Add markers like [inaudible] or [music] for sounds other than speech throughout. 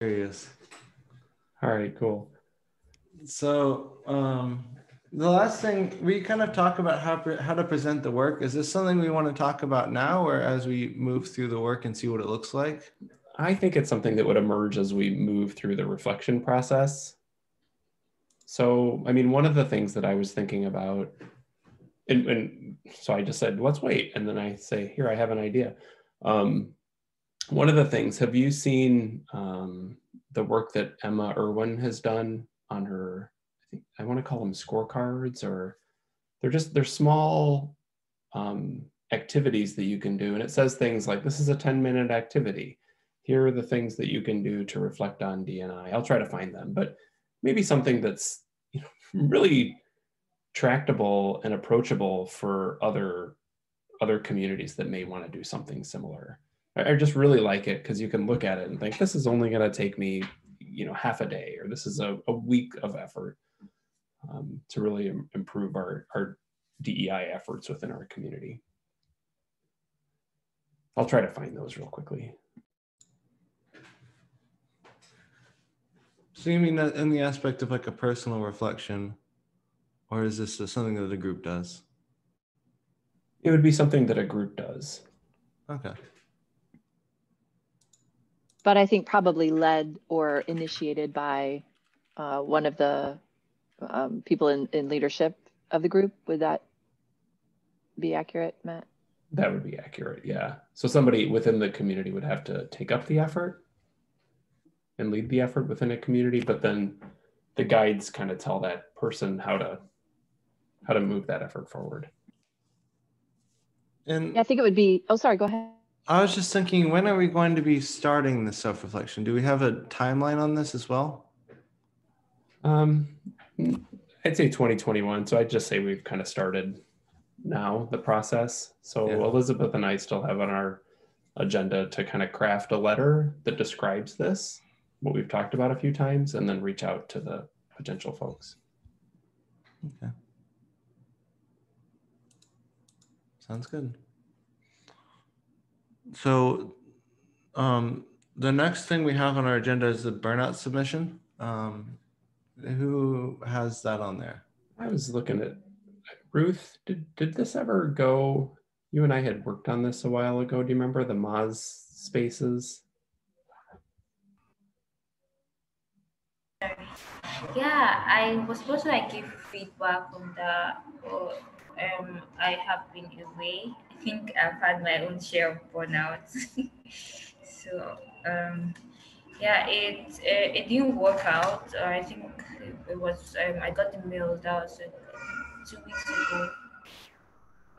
curious. All right, cool. So um, the last thing we kind of talk about how how to present the work. Is this something we want to talk about now, or as we move through the work and see what it looks like? I think it's something that would emerge as we move through the reflection process. So, I mean, one of the things that I was thinking about, and, and so I just said, let's wait. And then I say, here, I have an idea. Um, one of the things, have you seen um, the work that Emma Irwin has done on her, I think I want to call them scorecards or they're just, they're small um, activities that you can do. And it says things like, this is a 10 minute activity. Here are the things that you can do to reflect on DNI. I'll try to find them, but maybe something that's you know, [laughs] really tractable and approachable for other other communities that may want to do something similar. I, just really like it because you can look at it and think this is only going to take me, you know, half a day or this is a, a week of effort um, to really Im- improve our, our DEI efforts within our community. I'll try to find those real quickly. So you mean that in the aspect of like a personal reflection, or is this something that the group does? It would be something that a group does. Okay. But I think probably led or initiated by uh, one of the um, people in, in leadership of the group. Would that be accurate, Matt? That would be accurate, yeah. So somebody within the community would have to take up the effort and lead the effort within a community, but then the guides kind of tell that person how to how to move that effort forward. And Yeah, I think it would be. Oh, sorry. Go ahead. I was just thinking, when are we going to be starting the self reflection? Do we have a timeline on this as well? Um, I'd say 2021. So I'd just say we've kind of started now the process. So Yeah. Elizabeth and I still have on our agenda to kind of craft a letter that describes this, what we've talked about a few times, and then reach out to the potential folks. Okay. Sounds good. So, um, the next thing we have on our agenda is the burnout submission. Um, who has that on there? I was looking at Ruth. Did did this ever go? You and I had worked on this a while ago. Do you remember the Moz spaces? Yeah, I was supposed to like give feedback on that, but um, I have been away. I think I've had my own share of burnouts. [laughs] so um, yeah, it uh, it didn't work out. Uh, I think it was um, I got the mail that was uh, two weeks ago.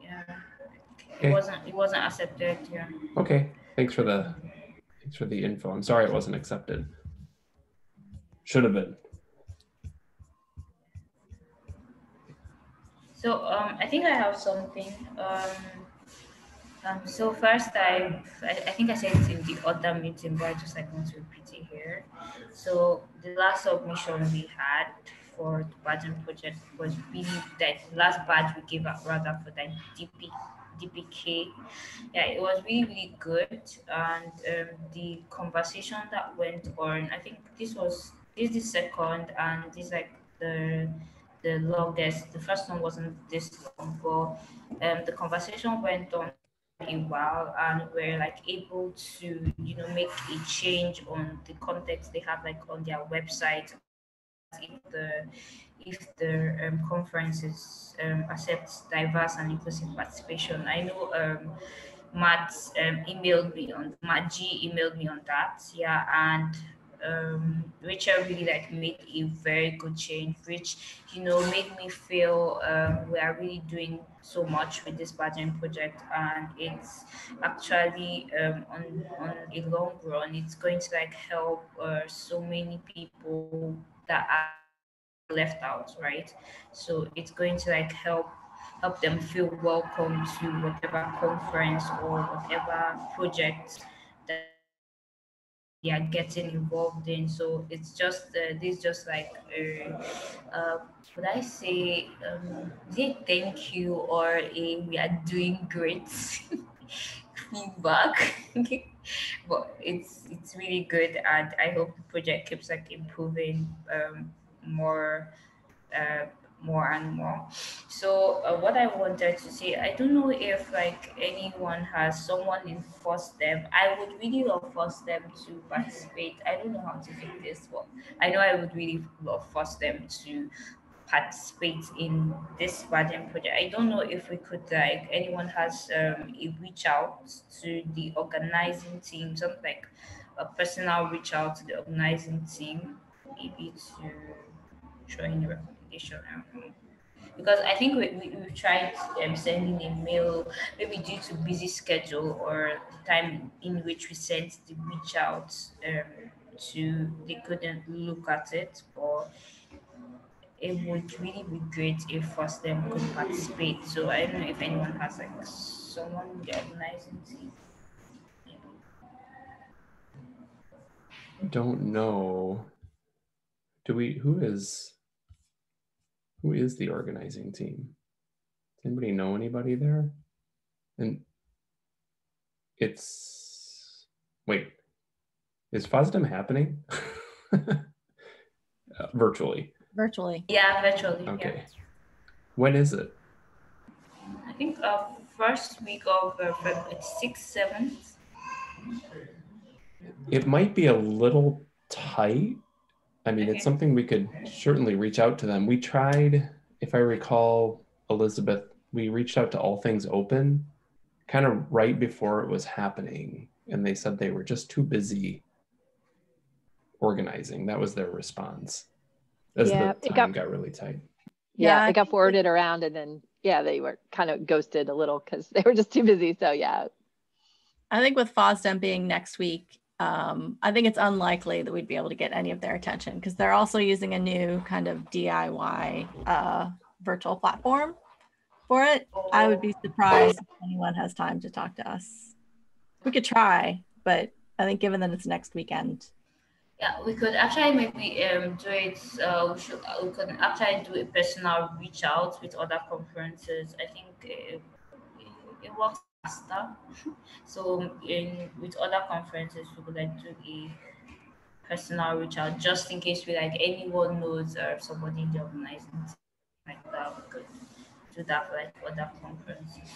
Yeah, it wasn't it wasn't accepted. Yeah. Okay. Thanks for the thanks for the info. I'm sorry it wasn't accepted. Should have been. So um, I think I have something. Um, um, so first, I, I think I said it in the other meeting, but I just like want to repeat it here. So the last submission we had for the badging project was really that last badge we gave up rather for that DP DPK. Yeah, it was really really good, and um, the conversation that went on. I think this was this is the second, and this like the the longest. The first one wasn't this long, but um, the conversation went on a while, and we're like able to, you know, make a change on the context they have, like on their website. If the if the um, conferences um, accepts diverse and inclusive participation, I know um, Matt um, emailed me on Matt G emailed me on that, yeah, and um, Rachel really like made a very good change, which you know made me feel um, we are really doing so much with this badging project, and it's actually um, on on a long run, it's going to like help uh, so many people that are left out, right? So it's going to like help help them feel welcome to whatever conference or whatever project that are getting involved in. So it's just uh, this just like a, uh, would I say um, is thank you or a we are doing great [laughs] feedback. [laughs] but it's it's really good, and I hope the project keeps like improving um, more. Uh, more and more. So uh, what I wanted to say, I don't know if like anyone has someone in them. I would really love them to participate. I don't know how to make this work. I know I would really love them to participate in this Badging project. I don't know if we could like anyone has um reach out to the organizing team, something like a personal reach out to the organizing team, maybe to join Because I think we, we, we've tried um, sending a mail, maybe due to busy schedule or the time in which we sent the reach out um, to, they couldn't look at it. Or it would really be great if first them could participate. So I don't know if anyone has like someone organizing team. Don't know. Do we? Who is? Who is the organizing team? Does anybody know anybody there? And it's wait, is FOSDEM happening? [laughs] Uh, virtually. virtually. Yeah, virtually. Okay. Yeah. When is it? I think uh, first week of uh, February, sixth, seventh. It might be a little tight. I mean, Okay. it's something we could certainly reach out to them. We tried, if I recall, Elizabeth, we reached out to All Things Open kind of right before it was happening. And they said they were just too busy organizing. That was their response as Yeah, the it time got- got really tight. Yeah, Yeah, it got forwarded around and then, yeah, they were kind of ghosted a little because [laughs] they were just too busy. So yeah, I think with FOSDEM being next week, um, I think it's unlikely that we'd be able to get any of their attention because they're also using a new kind of DIY uh, virtual platform for it. I would be surprised if anyone has time to talk to us. We could try, but I think given that it's next weekend, Yeah, we could actually maybe um do it. Uh, we should uh, we could actually do a personal reach out with other conferences. I think it, it works faster. so in with other conferences, we could like do a personal reach out just in case we like anyone knows or somebody in the organizing team like that. We could do that for like other conferences.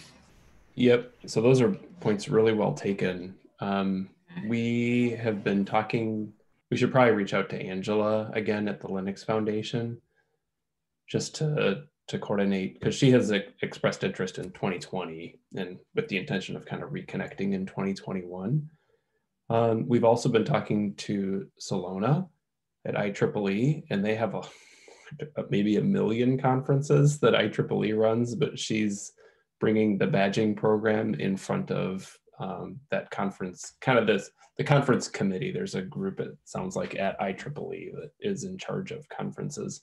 Yep. So those are points really well taken. Um, we have been talking, we should probably reach out to Angela again at the Linux Foundation just to to coordinate because she has expressed interest in 2020 and with the intention of kind of reconnecting in 2021. Um, we've also been talking to Solona at IEEE, and they have [laughs] a maybe a million conferences that IEEE runs, but she's bringing the badging program in front of um, that conference, kind of this, the conference committee. There's a group, it sounds like at IEEE that is in charge of conferences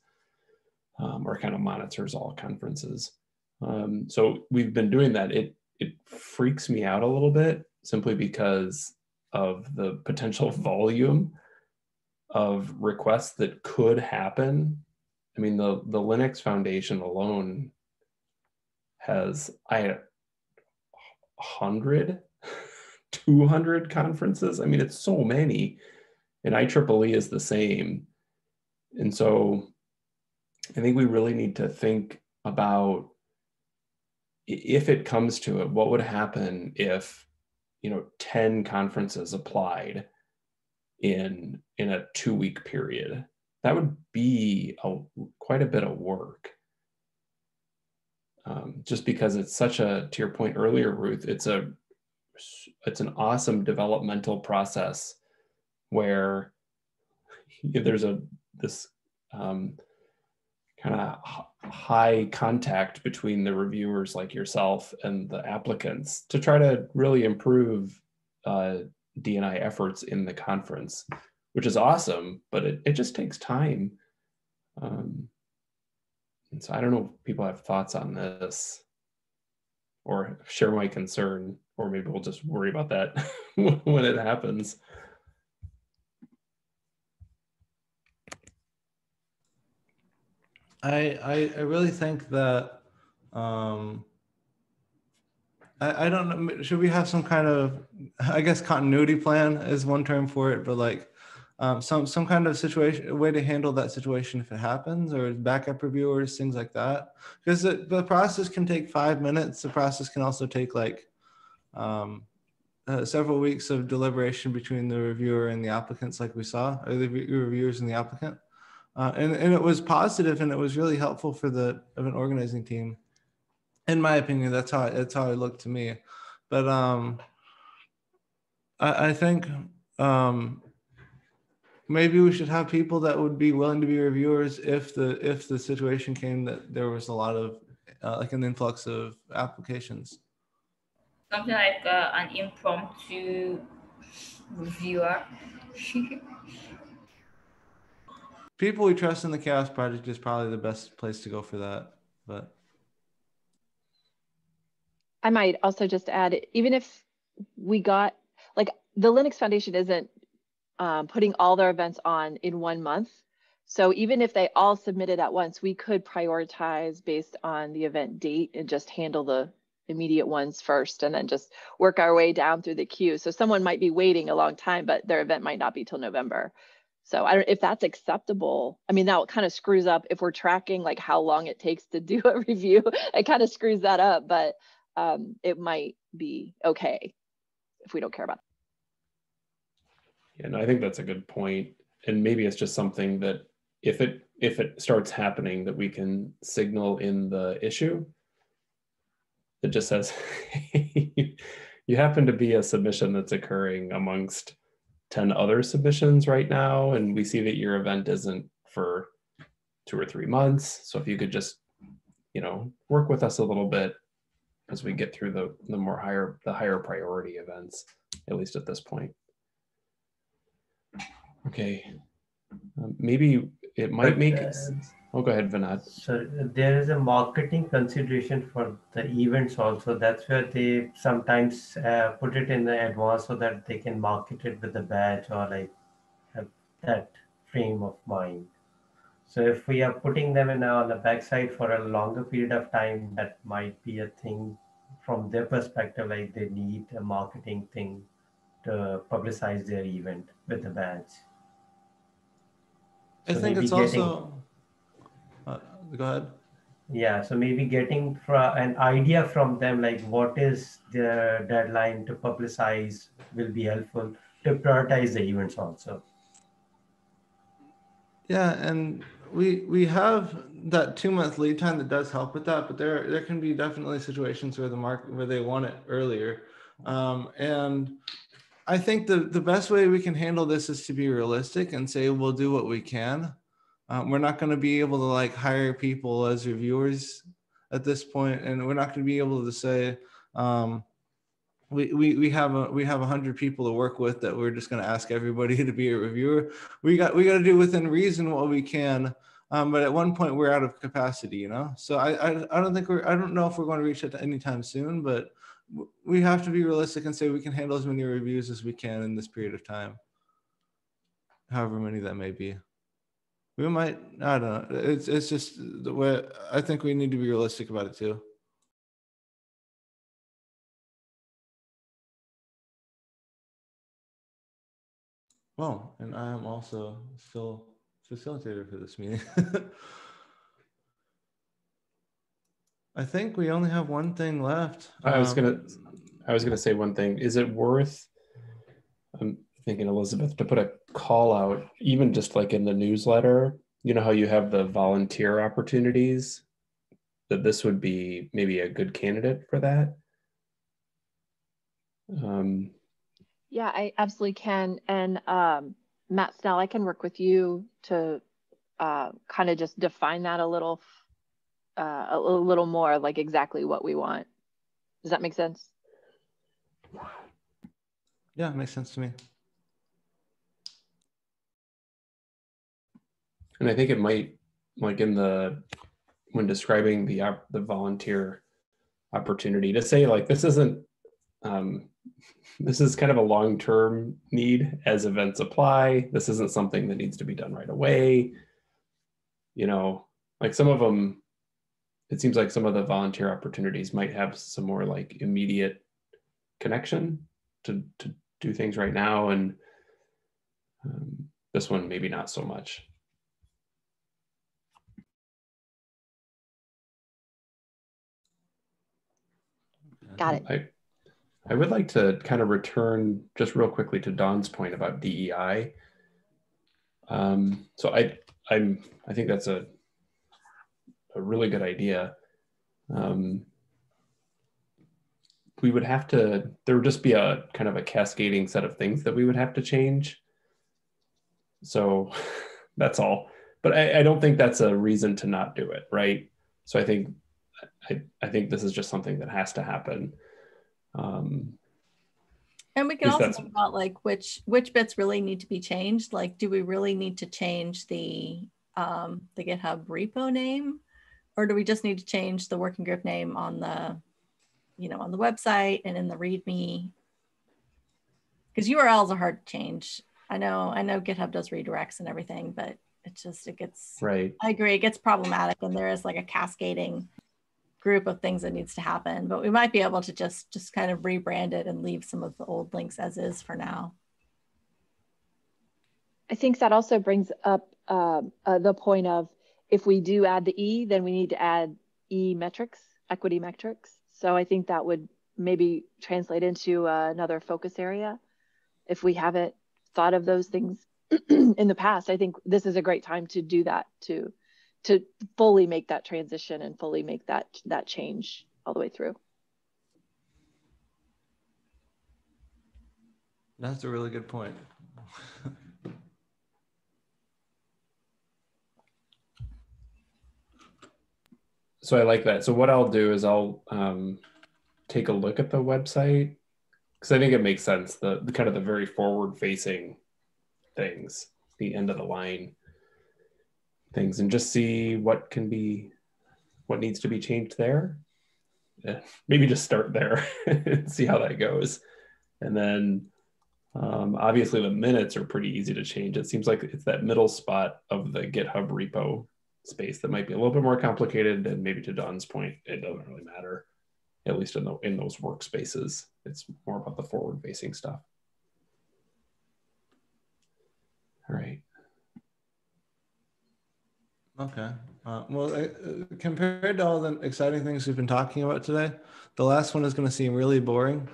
um, or kind of monitors all conferences. Um, so we've been doing that. It, it freaks me out a little bit simply because of the potential [laughs] volume of requests that could happen. I mean, the, the Linux Foundation alone has I had 100, [laughs] 200 conferences. I mean, it's so many. And IEEE is the same. And so I think we really need to think about if it comes to it, what would happen if, you know, 10 conferences applied in in a two week period? That would be a, quite a bit of work um, just because it's such a to your point earlier ruth it's a it's an awesome developmental process where [laughs] there's a this um, kind of high contact between the reviewers like yourself and the applicants to try to really improve uh, dni efforts in the conference which is awesome but it, it just takes time um, and so I don't know if people have thoughts on this or share my concern, or maybe we'll just worry about that [laughs] when it happens. I, I I really think that um, I, I don't know. Should we have some kind of, I guess, continuity plan is one term for it, but like um, some some kind of situation, a way to handle that situation if it happens, or backup reviewers, things like that. Because the, the process can take five minutes. The process can also take like um, uh, several weeks of deliberation between the reviewer and the applicants, like we saw, or the re- reviewers and the applicant. Uh, and, and it was positive and it was really helpful for the of an organizing team in my opinion, that's how that's how it looked to me. But um, I, I think um, maybe we should have people that would be willing to be reviewers if the if the situation came that there was a lot of uh, like an influx of applications. Something like uh, an impromptu reviewer. [laughs] people we trust in the CHAOSS project is probably the best place to go for that. But I might also just add, even if we got like the Linux Foundation isn't um, putting all their events on in one month. So even if they all submitted at once, we could prioritize based on the event date and just handle the immediate ones first and then just work our way down through the queue. So someone might be waiting a long time, but their event might not be till November. So I don't if that's acceptable. I mean, that kind of screws up if we're tracking like how long it takes to do [laughs] a review. It kind of screws that up, but um, it might be okay if we don't care about it. Yeah, no, I think that's a good point. And maybe it's just something that if it if it starts happening that we can signal in the issue that just says [laughs] you happen to be a submission that's occurring amongst 10 other submissions right now and we see that your event isn't for two or three months so if you could just you know work with us a little bit as we get through the the more higher the higher priority events, at least at this point. Okay, um, maybe it might make. Uh, oh, go ahead, Vinod. So there is a marketing consideration for the events also. That's where they sometimes uh, put it in the advance so that they can market it with a badge or like have that frame of mind. So if we are putting them in a, on the backside for a longer period of time, that might be a thing from their perspective, like they need a marketing thing to publicize their event with the badge. I think it's getting, also. Go ahead. Yeah, so maybe getting an idea from them, like what is the deadline to publicize, will be helpful to prioritize the events also. Yeah, and we we have that two month lead time that does help with that, but there there can be definitely situations where the market where they want it earlier, um, and I think the the best way we can handle this is to be realistic and say we'll do what we can. Um, we're not going to be able to like hire people as reviewers at this point, and we're not going to be able to say. Um, we, we, we have a we have a hundred people to work with that we're just going to ask everybody [laughs] to be a reviewer. We got we got to do within reason what we can, um, but at one point we're out of capacity, you know. So I, I I don't think we're I don't know if we're going to reach it anytime soon, but we have to be realistic and say we can handle as many reviews as we can in this period of time, however many that may be. We might I don't know. It's it's just the way I think we need to be realistic about it too. Well, and I am also still facilitator for this meeting. [laughs] I think we only have one thing left. I was um, gonna, I was gonna say one thing. Is it worth? I'm thinking Elizabeth to put a call out, even just like in the newsletter. You know how you have the volunteer opportunities. That this would be maybe a good candidate for that. Um, yeah, I absolutely can. And um, Matt Snell, I can work with you to uh, kind of just define that a little, uh, a little more, like exactly what we want. Does that make sense? Yeah, it makes sense to me. And I think it might, like in the when describing the the volunteer opportunity, to say like this isn't um, this is kind of a long term need as events apply. This isn't something that needs to be done right away. You know, like some of them, it seems like some of the volunteer opportunities might have some more like immediate connection to to do things right now, and um, this one maybe not so much. Got it. I, I would like to kind of return just real quickly to Don's point about DEI. Um, so I, I'm, I think that's a, a really good idea. Um, we would have to, there would just be a kind of a cascading set of things that we would have to change. So [laughs] that's all. But I, I don't think that's a reason to not do it, right? So I think I, I think this is just something that has to happen. Um, and we can also think about like which which bits really need to be changed. Like, do we really need to change the um, the GitHub repo name, or do we just need to change the working group name on the, you know, on the website and in the README? Because URLs are hard to change. I know I know GitHub does redirects and everything, but it's just it gets right. I agree, it gets problematic, and there is like a cascading group of things that needs to happen, but we might be able to just just kind of rebrand it and leave some of the old links as is for now. I think that also brings up uh, uh, the point of if we do add the E, then we need to add E metrics, equity metrics. So I think that would maybe translate into uh, another focus area. If we haven't thought of those things [clears throat] in the past, I think this is a great time to do that too to fully make that transition and fully make that that change all the way through. That's a really good point. so I like that. So what I'll do is I'll um, take a look at the website because I think it makes sense. The, the kind of the very forward facing things, the end of the line things and just see what can be what needs to be changed there. Yeah, maybe just start there [laughs] and see how that goes. And then um, obviously the minutes are pretty easy to change. It seems like it's that middle spot of the github repo space that might be a little bit more complicated and maybe to don's point it doesn't really matter. At least in, the, in those workspaces it's more about the forward facing stuff. All right Okay. Uh, well, uh, compared to all the exciting things we've been talking about today, the last one is going to seem really boring.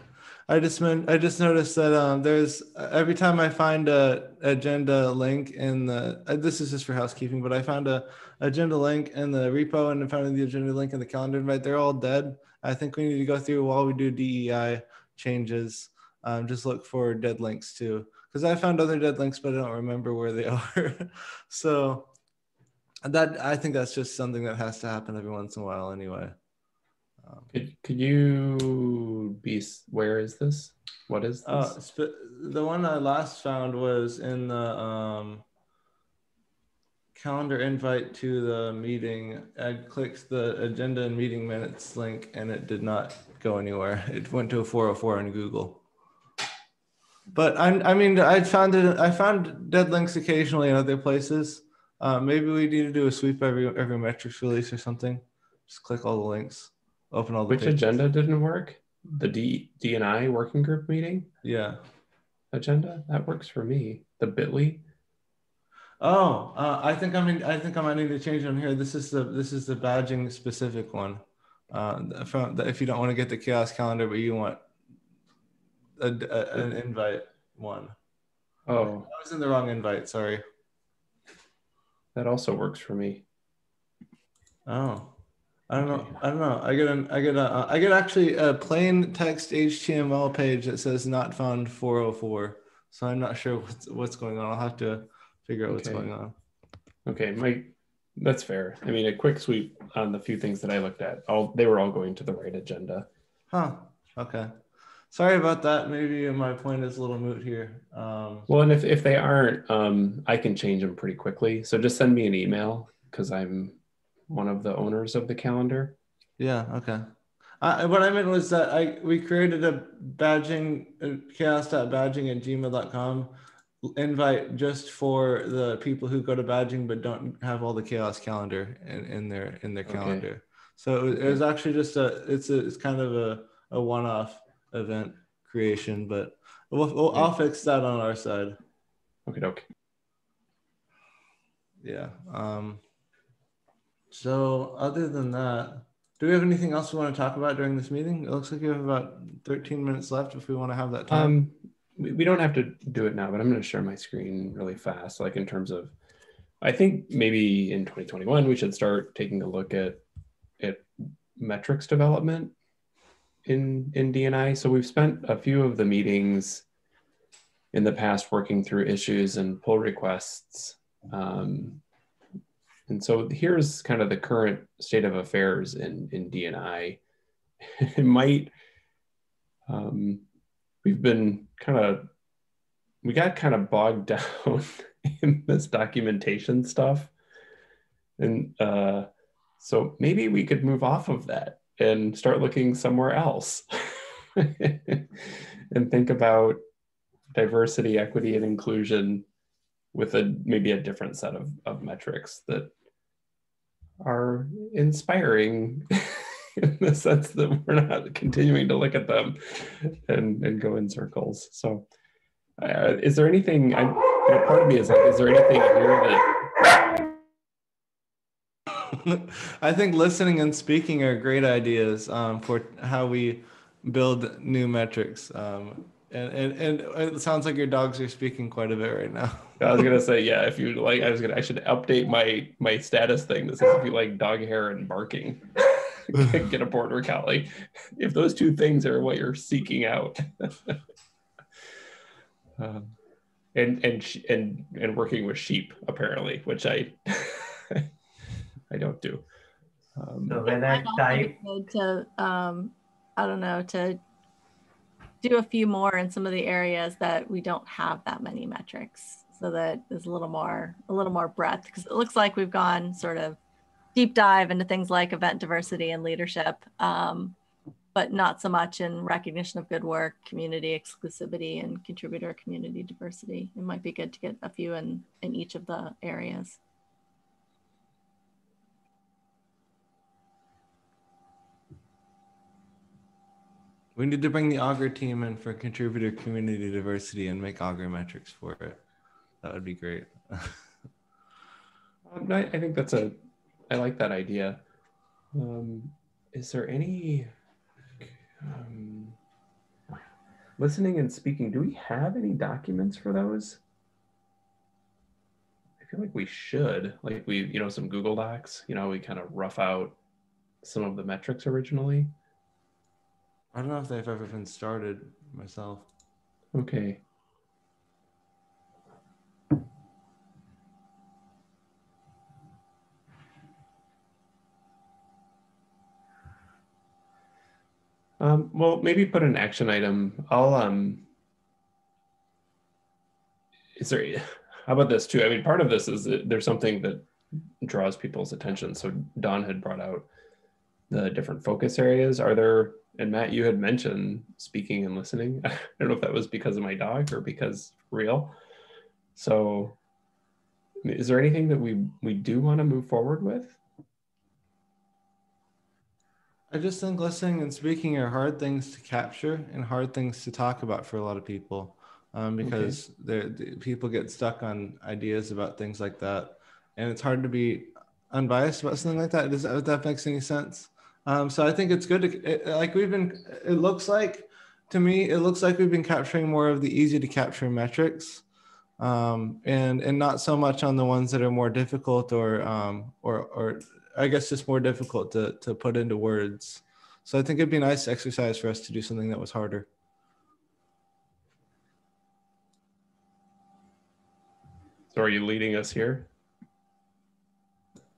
I just meant, I just noticed that um, there's every time I find a agenda link in the uh, this is just for housekeeping, but I found a agenda link in the repo and I found the agenda link in the calendar invite. They're all dead. I think we need to go through while we do DEI changes. Um, just look for dead links too, because I found other dead links, but I don't remember where they [laughs] are. so that I think that's just something that has to happen every once in a while anyway. Um, could could you be where is this? What is uh, this? Uh, the one I last found was in the um, calendar invite to the meeting. I clicked the agenda and meeting minutes link and it did not go anywhere. It went to a 404 on Google. But I, I mean, I found it. I found dead links occasionally in other places. Uh, maybe we need to do a sweep every every metrics release or something. Just click all the links, open all the. Which pages. agenda didn't work? The D DNI working group meeting. Yeah. Agenda that works for me. The Bitly. Oh, uh, I think I mean I think I might need to change on here. This is the this is the badging specific one. Uh, from the, if you don't want to get the CHAOSS calendar, but you want a, a, an invite one. Oh, I was in the wrong invite. Sorry. That also works for me. Oh, I don't know. I don't know. I get an I get a uh, I get actually a plain text HTML page that says not found 404. So I'm not sure what's what's going on. I'll have to figure out what's going on. Okay, Mike, that's fair. I mean, a quick sweep on the few things that I looked at. All they were all going to the right agenda. Huh. Okay sorry about that. Maybe my point is a little moot here. Um, well, and if, if they aren't, um, I can change them pretty quickly. So just send me an email because I'm one of the owners of the calendar. Yeah. Okay. I, what I meant was that I we created a badging uh, chaos.badging at gmail.com invite just for the people who go to badging but don't have all the CHAOSS calendar in, in their in their calendar. Okay. So it was actually just a, it's a, it's kind of a, a one-off event creation, but we'll, we'll, I'll fix that on our side. Okay, okay. Yeah. Um, so other than that, do we have anything else we want to talk about during this meeting? It looks like we have about 13 minutes left if we want to have that time. Um, we, we don't have to do it now, but I'm going to share my screen really fast. Like in terms of, I think maybe in 2021 we should start taking a look at at metrics development in in DNI. So we've spent a few of the meetings in the past working through issues and pull requests. Um, and so here's kind of the current state of affairs in, in DNI. [laughs] it might, um, we've been kind of, we got kind of bogged [laughs] down in this documentation stuff. And uh, so maybe we could move off of that and start looking somewhere else [laughs] and think about diversity, equity, and inclusion with a maybe a different set of, of metrics that are inspiring [laughs] in the sense that we're not continuing to look at them and, and go in circles. So uh, is there anything, I, part of me is like, is there anything here that [laughs] I think listening and speaking are great ideas um, for how we build new metrics. Um, and, and, and it sounds like your dogs are speaking quite a bit right now. I was gonna say, yeah, if you like, I was gonna, I should update my my status thing that says if you like dog hair and barking, [laughs] get a border collie. If those two things are what you're seeking out, [laughs] um, and and and and working with sheep apparently, which I I don't do. Um, So when I Might be type, good To, um, I don't know, to do a few more in some of the areas that we don't have that many metrics. So that there's a little more, a little more breadth, because it looks like we've gone sort of deep dive into things like event diversity and leadership, um, but not so much in recognition of good work, community exclusivity, and contributor community diversity. It might be good to get a few in, in each of the areas. We need to bring the Augur team in for contributor community diversity and make Augur metrics for it. That would be great. [laughs] Um, I, I think that's a, I like that idea. Um, is there any, um, listening and speaking, do we have any documents for those? I feel like we should, like we, you know, some Google Docs, you know, we kind of rough out some of the metrics originally. I don't know if they've ever been started myself. Okay. Um, well, maybe put an action item. I'll um is there how about this too? I mean, part of this is there's something that draws people's attention. So Don had brought out the different focus areas. Are there and Matt, you had mentioned speaking and listening. [laughs] I don't know if that was because of my dog or because real. So is there anything that we we do want to move forward with? I just think listening and speaking are hard things to capture and hard things to talk about for a lot of people um, because the people get stuck on ideas about things like that. And it's hard to be unbiased about something like that. Does if that makes any sense? Um, so I think it's good to, it, like we've been, it looks like, to me, it looks like we've been capturing more of the easy to capture metrics. Um, and and not so much on the ones that are more difficult or um, or or I guess just more difficult to, to put into words. So I think it'd be a nice exercise for us to do something that was harder. So are you leading us here?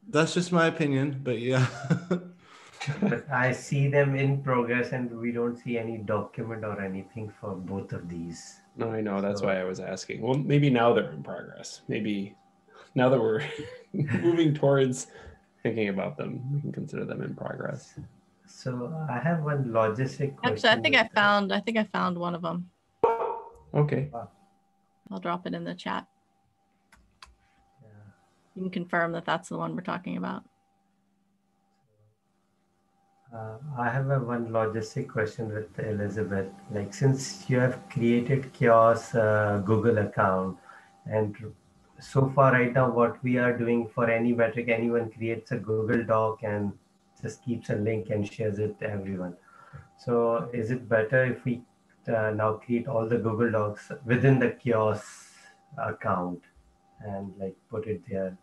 That's just my opinion, but yeah. [laughs] but I see them in progress and we don't see any document or anything for both of these. No, I know. That's So- why I was asking. Well, maybe now they're in progress. Maybe now that we're [laughs] moving towards thinking about them, we can consider them in progress. So I have one logistic question. Actually, I think I with- found, I think I found one of them. Okay. Ah. I'll drop it in the chat. Yeah. You can confirm that that's the one we're talking about. Uh, I have a one logistic question with Elizabeth. Like, since you have created CHAOSS uh, Google account, and so far right now, what we are doing for any metric, anyone creates a Google Doc and just keeps a link and shares it to everyone. So, is it better if we uh, now create all the Google Docs within the CHAOSS account and like put it there?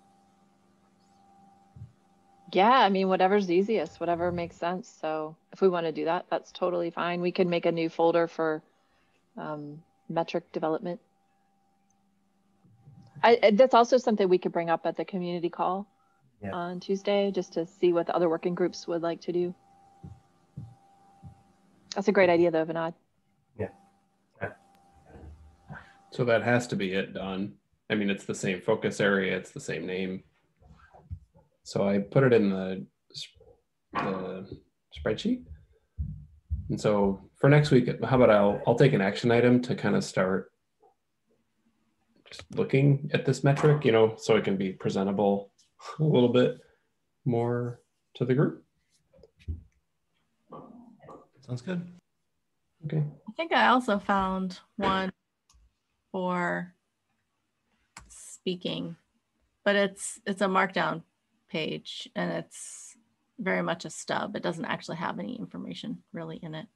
Yeah, I mean, whatever's easiest, whatever makes sense. So if we want to do that, that's totally fine. We can make a new folder for um, metric development. I, I- that's also something we could bring up at the community call Yeah. on Tuesday, just to see what the other working groups would like to do. That's a great idea, though, Vinod. Yeah. So that has to be it, Don. I mean, it's the same focus area, it's the same name. So I put it in the, the spreadsheet. And so for next week, how about I'll, I'll take an action item to kind of start just looking at this metric, you know, so it can be presentable [laughs] a little bit more to the group. Sounds good. Okay. I think I also found one for speaking, but it's it's a markdown page and it's very much a stub. It doesn't actually have any information really in it.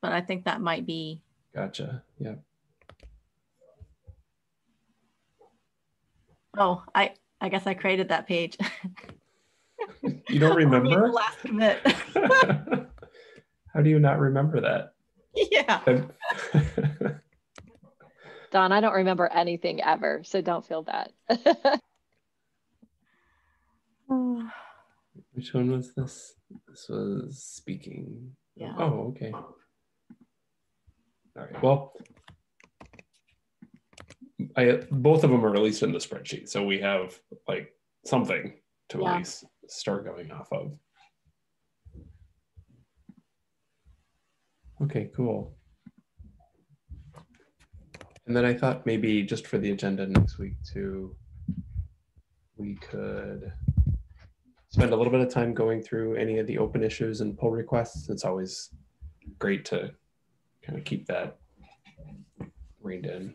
But I think that might be Gotcha. Yeah. oh, I I guess I created that page. You don't [laughs] Only the remember? last commit. [laughs] How do you not remember that? [laughs] yeah. Don, I don't remember anything ever, so don't feel bad. [sighs] Which one was this? This was speaking. Yeah. Oh, okay. All right. Well, I both of them are released in the spreadsheet, so we have like something to Yeah. at least start going off of. Okay, cool. And then I thought maybe just for the agenda next week too, we could spend a little bit of time going through any of the open issues and pull requests. It's always great to kind of keep that reined in.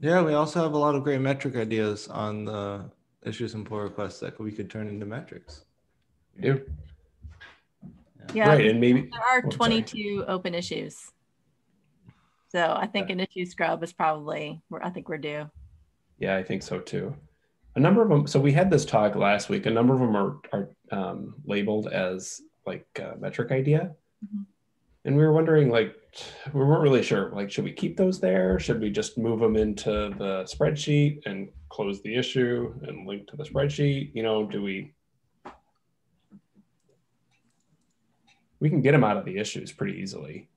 Yeah, we also have a lot of great metric ideas on the issues and pull requests that we could turn into metrics. We do. Yeah. Right. And maybe There are Oh, sorry. 22 open issues. So I think an issue scrub is probably where I think we're due. Yeah, I think so too. A number of them. So we had this talk last week. A number of them are are um, labeled as like metric idea, Mhm. and we were wondering like we weren't really sure. Like, should we keep those there? Should we just move them into the spreadsheet and close the issue and link to the spreadsheet? You know, do we? We can get them out of the issues pretty easily.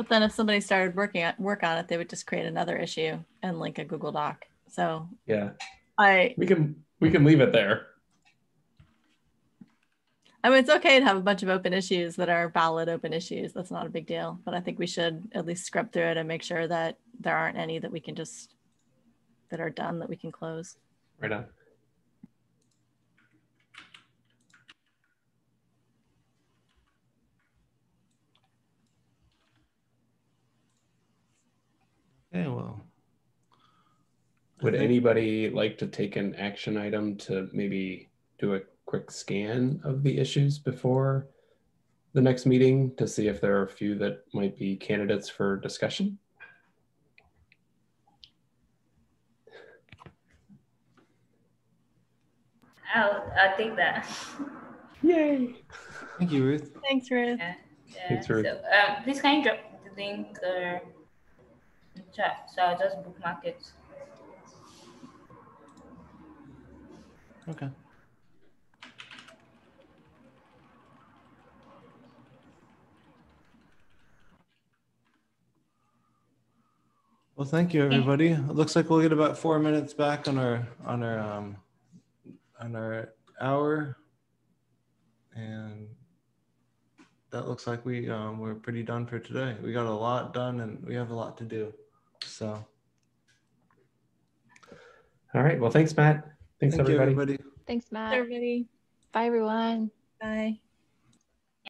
But then if somebody started working at work on it, they would just create another issue and link a Google Doc. So Yeah, I we can we can leave it there. I mean it's okay to have a bunch of open issues that are valid open issues. That's not a big deal. But I think we should at least scrub through it and make sure that there aren't any that we can just that are done that we can close. Right on. Okay, well. Would think- anybody like to take an action item to maybe do a quick scan of the issues before the next meeting to see if there are a few that might be candidates for discussion? I'll, I'll take that. Yay! Thank you, Ruth. Thanks, Ruth. Yeah. yeah. Thanks, Ruth. So, um, please can you drop the link uh, So I'll just bookmark it. Okay. Well, thank you, everybody. It looks like we'll get about four minutes back on our, on our, um, on our hour. And that looks like we, um, we're pretty done for today. We got a lot done and we have a lot to do. So, All right. Well, thanks, Matt. Thanks, thank you, everybody. everybody. Thanks, Matt. Everybody. Bye, everyone. Bye.